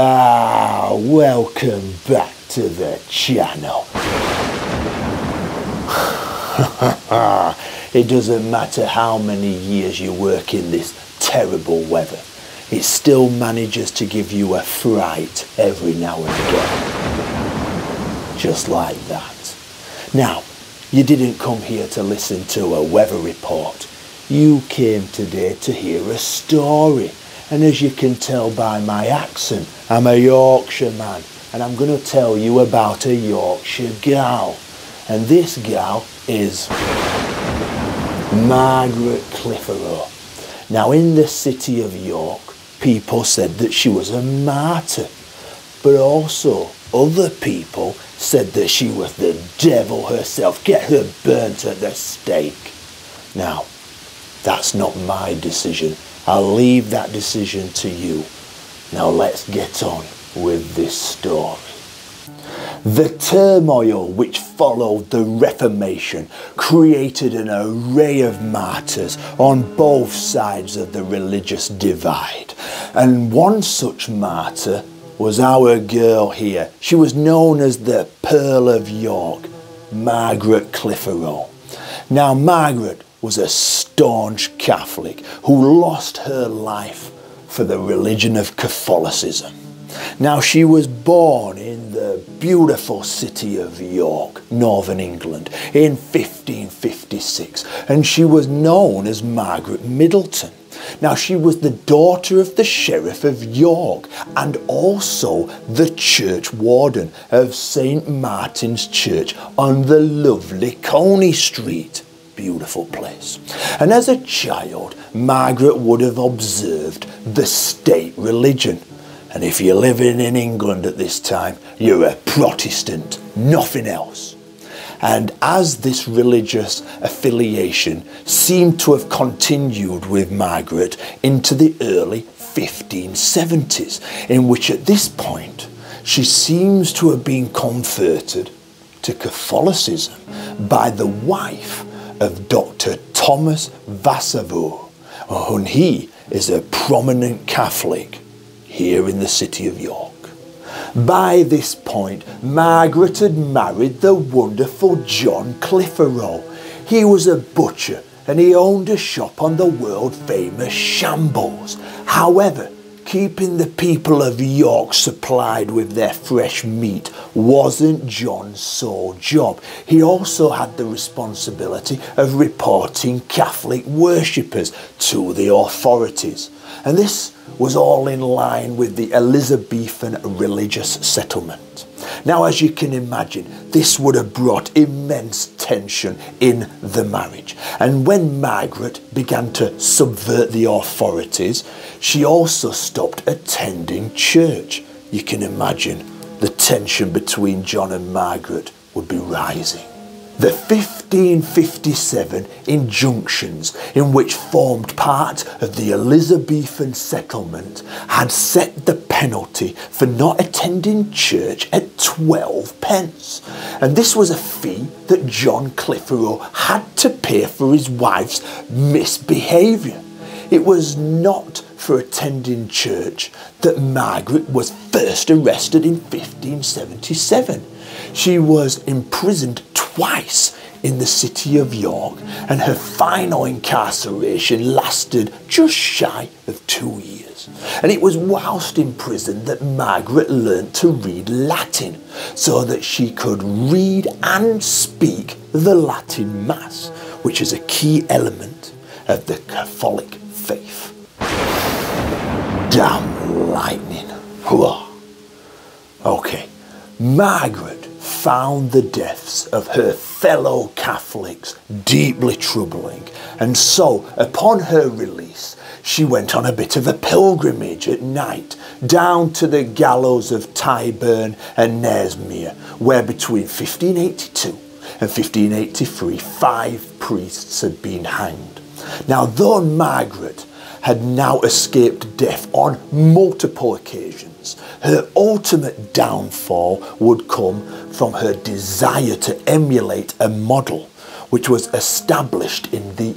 Ah, welcome back to the channel. it doesn't matter how many years you work in this terrible weather, it still manages to give you a fright every now and again. Just like that. Now, you didn't come here to listen to a weather report. You came today to hear a story. And as you can tell by my accent, I'm a Yorkshire man. And I'm going to tell you about a Yorkshire gal. And this gal is Margaret Clitherow. Now, in the city of York, people said that she was a martyr. But also, other people said that she was the devil herself. Get her burnt at the stake. Now, that's not my decision. I'll leave that decision to you. Now let's get on with this story. The turmoil which followed the Reformation created an array of martyrs on both sides of the religious divide. And one such martyr was our girl here. She was known as the Pearl of York, Margaret Clitherow. Now, Margaret was a staunch Catholic who lost her life for the religion of Catholicism. Now, she was born in the beautiful city of York, northern England, in 1556, and she was known as Margaret Middleton. Now, she was the daughter of the Sheriff of York and also the church warden of St. Martin's Church on the lovely Coney Street beautiful place. And as a child, Margaret would have observed the state religion. And if you're living in England at this time, you're a Protestant, nothing else. And as this religious affiliation seemed to have continued with Margaret into the early 1570s, in which at this point she seems to have been converted to Catholicism by the wife of Dr. Thomas Vavasour, oh, and he is a prominent Catholic here in the city of York. By this point, Margaret had married the wonderful John Clitherow. He was a butcher and he owned a shop on the world famous Shambles. However, keeping the people of York supplied with their fresh meat wasn't John's sole job. He also had the responsibility of reporting Catholic worshippers to the authorities. And this was all in line with the Elizabethan religious settlement. Now, as you can imagine, this would have brought immense tension in the marriage. And when Margaret began to subvert the authorities, she also stopped attending church. You can imagine the tension between John and Margaret would be rising. The 1557 injunctions, in which formed part of the Elizabethan settlement, had set the penalty for not attending church at 12 pence. And this was a fee that John Clitherow had to pay for his wife's misbehaviour. It was not for attending church that Margaret was first arrested in 1577. She was imprisoned twice in the city of York, and her final incarceration lasted just shy of two years. And it was whilst in prison that Margaret learnt to read Latin so that she could read and speak the Latin Mass, which is a key element of the Catholic faith. Damn lightning. Okay, Margaret found the deaths of her fellow Catholics deeply troubling, and so, upon her release, she went on a bit of a pilgrimage at night down to the gallows of Tyburn and Knavesmire, where between 1582 and 1583 five priests had been hanged. Now, though Margaret had now escaped death on multiple occasions, her ultimate downfall would come from her desire to emulate a model which was established in the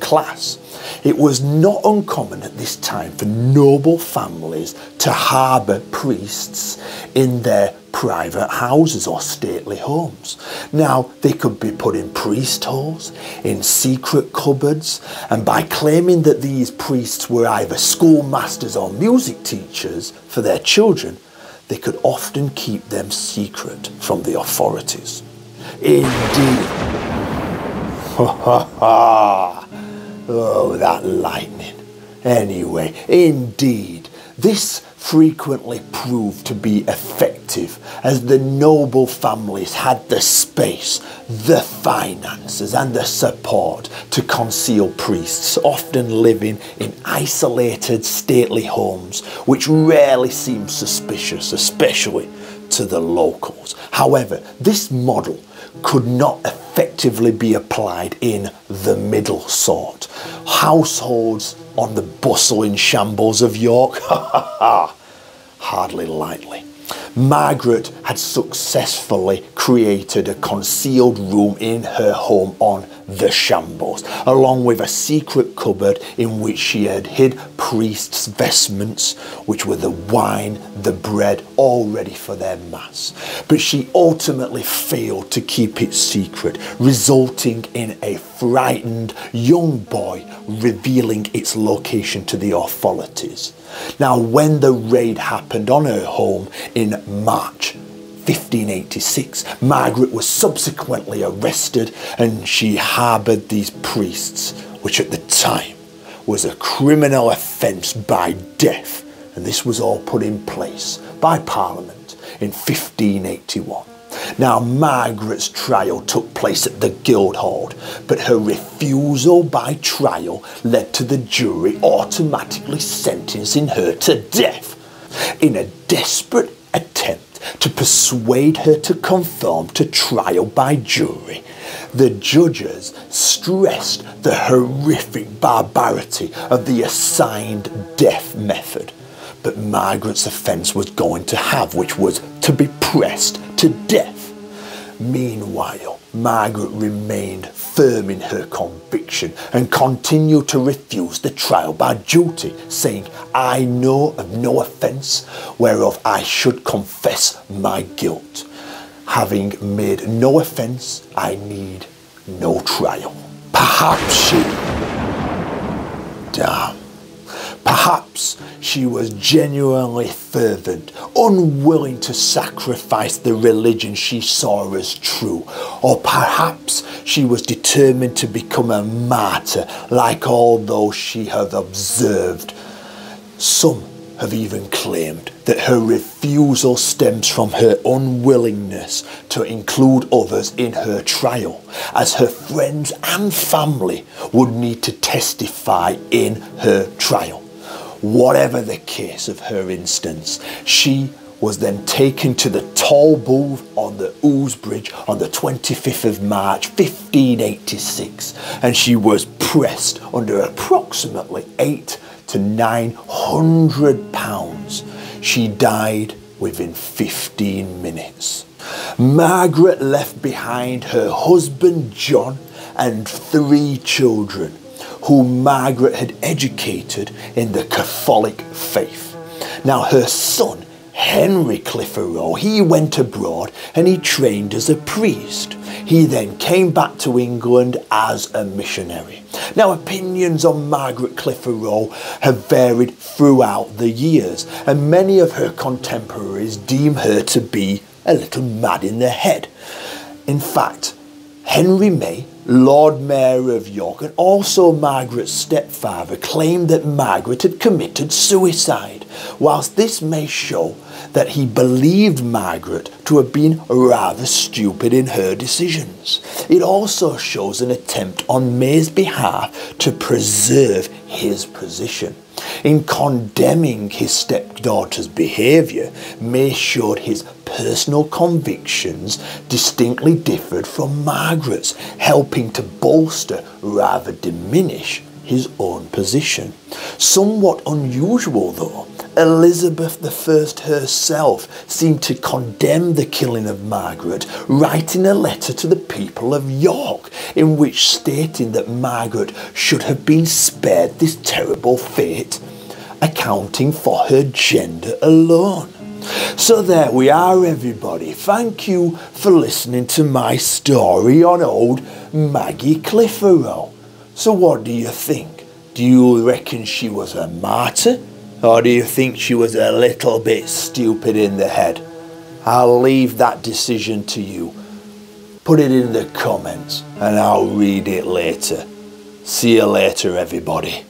class. It was not uncommon at this time for noble families to harbour priests in their private houses or stately homes. Now, they could be put in priest holes, in secret cupboards, and by claiming that these priests were either schoolmasters or music teachers for their children, they could often keep them secret from the authorities. Indeed. Ha ha ha! Oh, that lightning. Anyway, indeed, this frequently proved to be effective as the noble families had the space, the finances, and the support to conceal priests, often living in isolated, stately homes, which rarely seemed suspicious, especially to the locals. However, this model could not effectively be applied in the middle sort. Households on the bustling shambles of York? Hardly likely. Margaret had successfully created a concealed room in her home on the shambles, along with a secret cupboard in which she had hid priests' vestments, which were the wine, the bread, all ready for their mass. But she ultimately failed to keep it secret, resulting in a frightened young boy revealing its location to the authorities. Now, when the raid happened on her home in March 1586, Margaret was subsequently arrested and she harboured these priests, which at the time was a criminal offence by death. And this was all put in place by Parliament in 1581. Now, Margaret's trial took place at the Guildhall, but her refusal by trial led to the jury automatically sentencing her to death. In a desperate attempt to persuade her to conform to trial by jury, the judges stressed the horrific barbarity of the assigned death method. But Margaret's offence was going to have, which was to be pressed to death. Meanwhile, Margaret remained firm in her conviction and continued to refuse the trial by duty, saying, I know of no offence whereof I should confess my guilt. Having made no offence, I need no trial. Perhaps she. Damn. Perhaps she was genuinely fervent, unwilling to sacrifice the religion she saw as true, or perhaps she was determined to become a martyr like all those she had observed. Some have even claimed that her refusal stems from her unwillingness to include others in her trial, as her friends and family would need to testify in her trial. Whatever the case of her instance, she was then taken to the Tolbooth on the Ouse Bridge on the 25th of March 1586 and she was pressed under approximately eight to nine hundred pounds. She died within 15 minutes. Margaret left behind her husband John and three children whom Margaret had educated in the Catholic faith. Now, her son, Henry Clitherow, he went abroad and he trained as a priest. He then came back to England as a missionary. Now, opinions on Margaret Clitherow have varied throughout the years, and many of her contemporaries deem her to be a little mad in the head. In fact, Henry May, Lord Mayor of York, and also Margaret's stepfather claimed that Margaret had committed suicide, whilst this may show that he believed Margaret to have been rather stupid in her decisions. It also shows an attempt on May's behalf to preserve his position. In condemning his stepdaughter's behaviour, May showed his personal convictions distinctly differed from Margaret's, helping to bolster rather diminish his own position. Somewhat unusual though, Elizabeth I herself seemed to condemn the killing of Margaret, writing a letter to the people of York in which stating that Margaret should have been spared this terrible fate, accounting for her gender alone. So there we are, everybody. Thank you for listening to my story on old Maggie Clitherow. So, what do you think? Do you reckon she was a martyr? Or do you think she was a little bit stupid in the head? I'll leave that decision to you. Put it in the comments and I'll read it later. See you later, everybody.